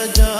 सजा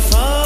far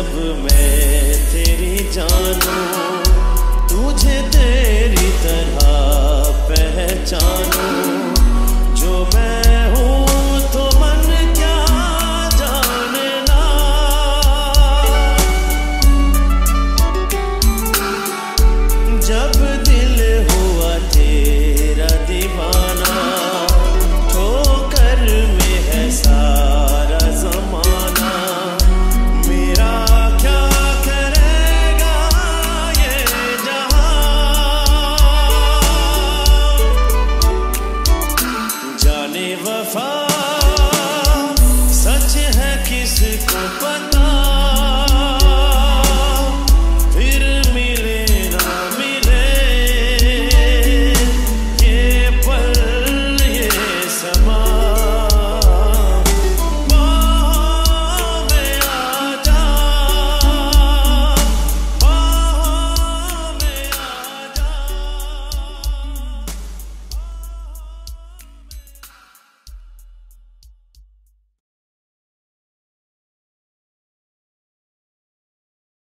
सब मैं तेरी जानू तुझे तेरी तरह